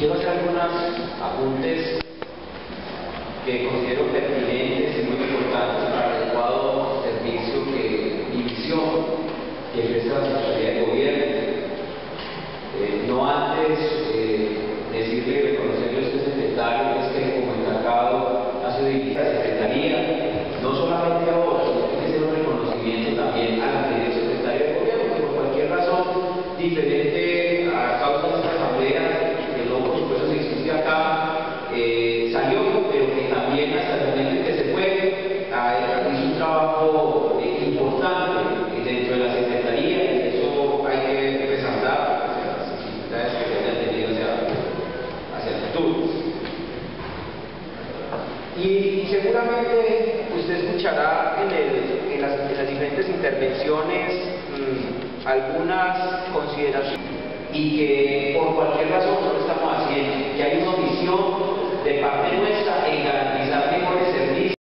Quiero hacer algunos apuntes que considero pertinentes y muy importantes para el adecuado servicio que, y visión que ofrece la Secretaría de Gobierno. Eh, no antes eh, decirle y reconocerle a usted, secretario, es que como encargado ha sido dirigida la Secretaría, no solamente ahora, sino que que ser un reconocimiento también a la anterior Secretaria de Gobierno, que por cualquier razón diferente hasta el momento en que se fue, un trabajo eh, importante eh, dentro de la Secretaría y eso hay que resaltar hacia las dificultades que se hayan tenido hacia, hacia el futuro. Y seguramente usted escuchará en, las, en las diferentes intervenciones mm, algunas consideraciones y que por cualquier